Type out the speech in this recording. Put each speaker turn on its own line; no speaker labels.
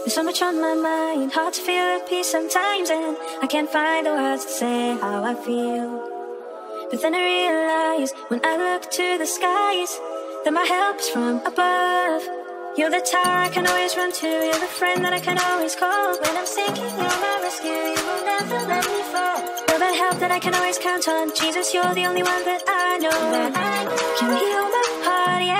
There's so much on my mind, hard to feel at peace sometimes, and I can't find the words to say how I feel. But then I realize when I look to the skies that my help is from above. You're the tower I can always run to, you're the friend that I can always call. When I'm sinking, you're my rescue, you will never let me fall. You're that help that I can always count on. Jesus, you're the only one that I know that I can heal my heart, yeah.